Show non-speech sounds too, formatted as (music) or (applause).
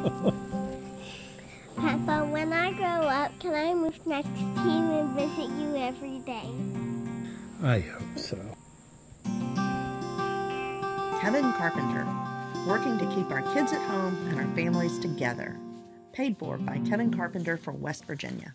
(laughs) Papa, when I grow up, can I move next to you and visit you every day? I hope so. Kevin Carpenter, working to keep our kids at home and our families together. Paid for by Kevin Carpenter for West Virginia.